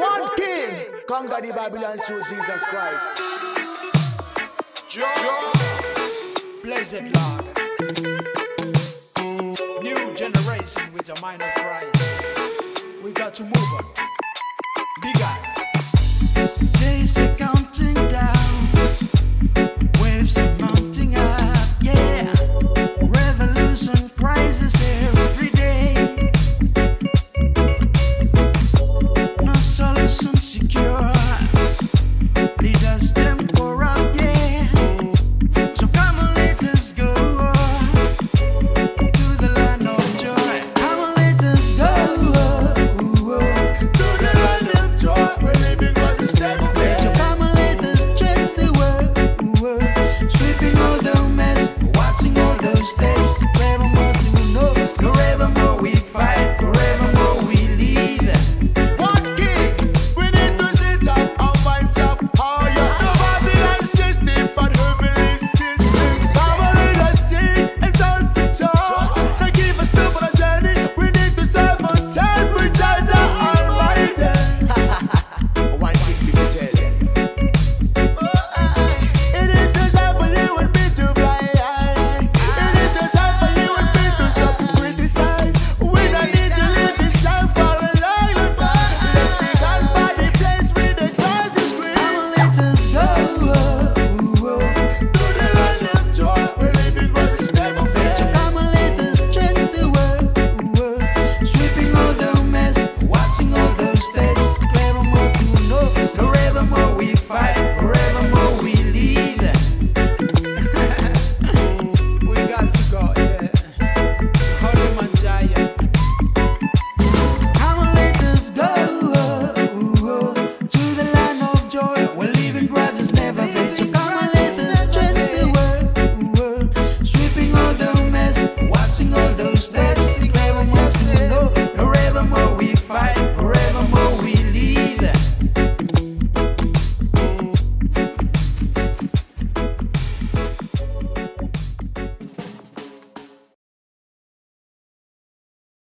One king, conquer the Babylon through Jesus Christ. Joe, blessed Lord. New generation with a mind of Christ. We got to move on. Bigeye.